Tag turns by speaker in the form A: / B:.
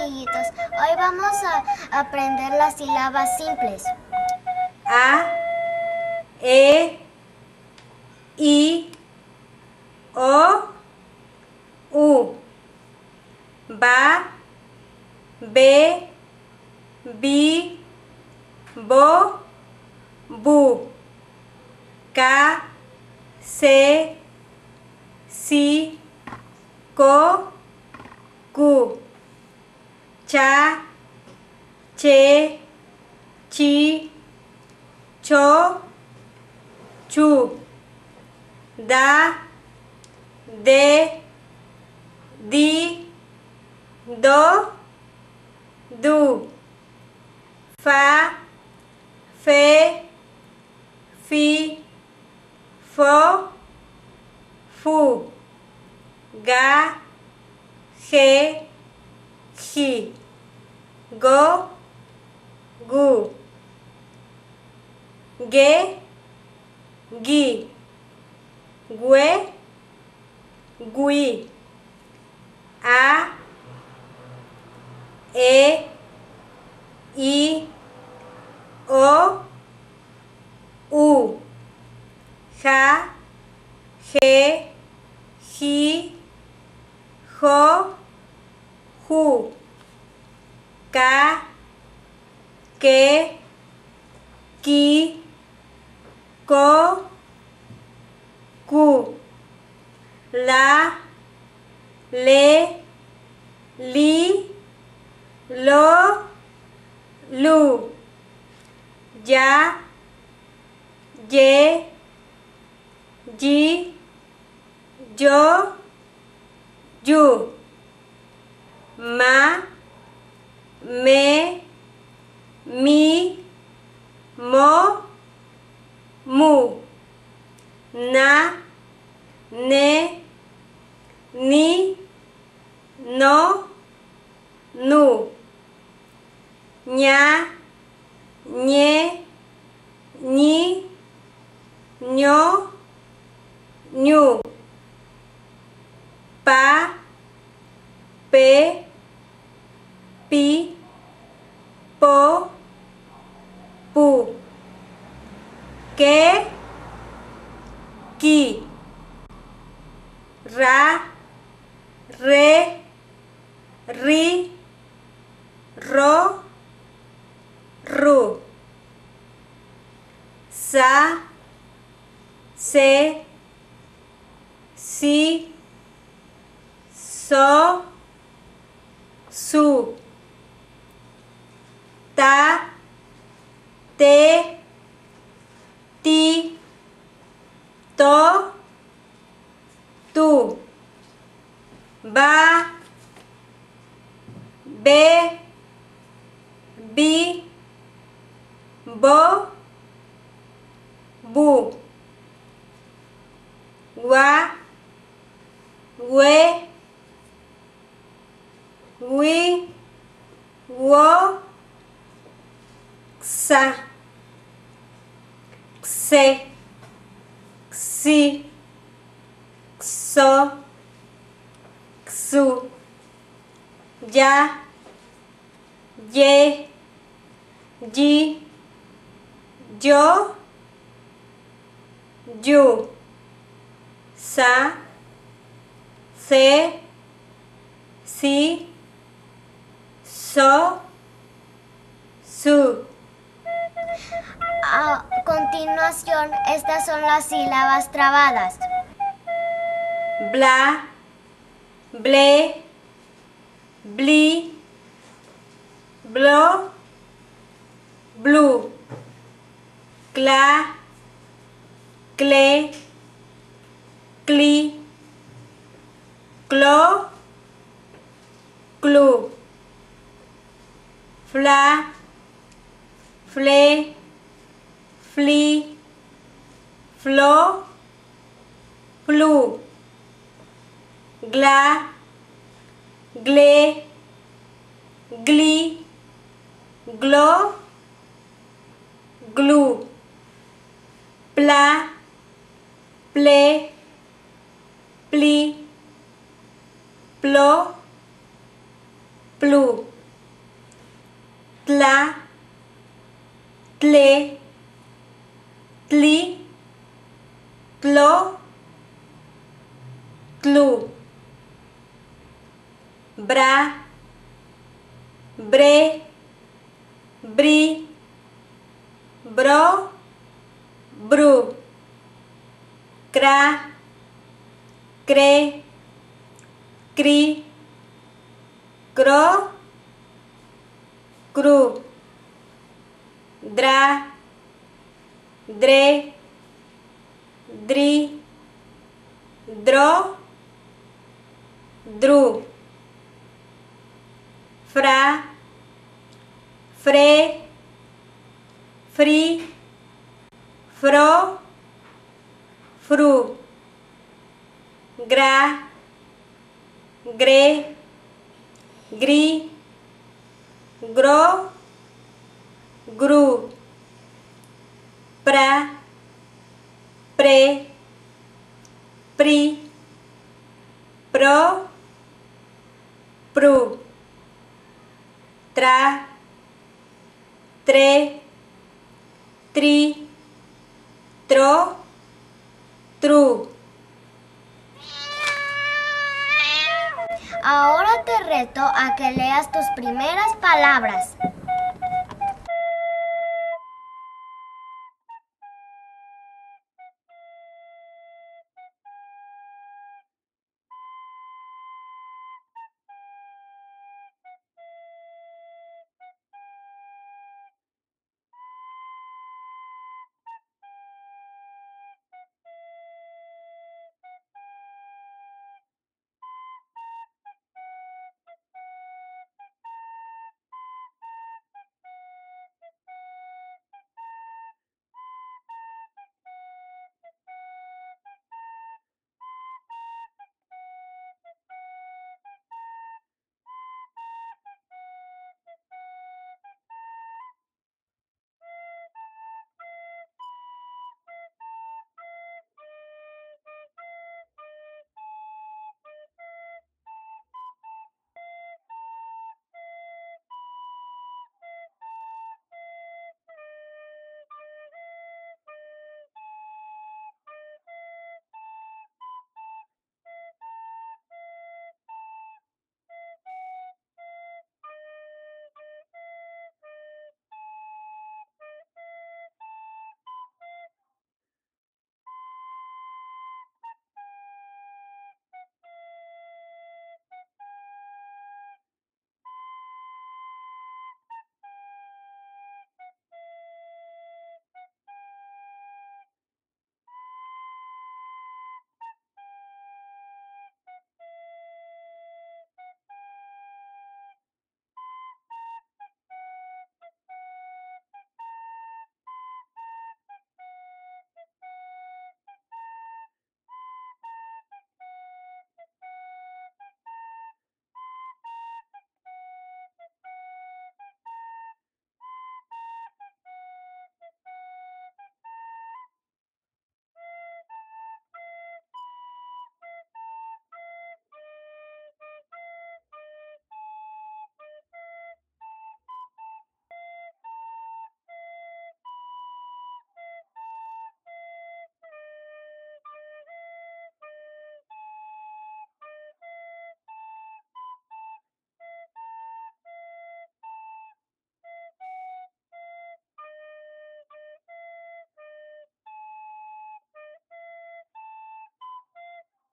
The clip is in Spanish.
A: amiguitos. Hoy vamos a aprender las sílabas simples.
B: A, E, I, O, U. Ba, Be, Bi, Bo, Bu. Ca, Se, Si, Co, Cu. Cha, Che, Chi, Cho, Chu. Da, De, Di, Do, Du. Fa, Fe, Fi, Fo, Fu. Ga, Ge, Ji. Go, Gu. Ge, Gi. Gue, Gui. A, E, I, O, U. Ja, Je, Ji, Jo, Ju. Ca, Que, Ki, Co, Cu. La, Le, Li, Lo, Lu. Ya, Ye, Ji, Yo, Yu. Ma, Me, Mi, Mo, Mu. Na, Ne, Ni, No, Nu. Ña, Ñe, Ñi, Ño, Ñu. Pa, Pe, Pi, Po, Pu. Que, Ki. Ra, Re, Ri, Ro, Ru. Sa, Se, Si, So, Su. Ta, Te, Ti, To, Tu. Ba, Be, Bi, Bo, Bu. Gua, Gue, Xa, Xe, Xi, Xo, Xu, Ya, Ye, Yi, Yo, Yu, Sa, Se, Si, So, Su.
A: A continuación, estas son las sílabas trabadas.
B: Bla, ble, bli, blo, blu, cla, cle, cli, clo, clu, fla, fle, fli, flo, flu, gla, gle, gli, glo, glu, pla, ple, pli, plo, plu, tla, tle, tli, tlo, tlu, bra, bre, bri, bro, bru, cra, cre, cri, cro, cru, dra, dre, dri, dro, dru, fra, fre, fri, fro, fru, gra, gre, gri, gro, gru, pra, pre, pri, pro, pru, tra, tre, tri, tro, tru.
A: Ahora te reto a que leas tus primeras palabras.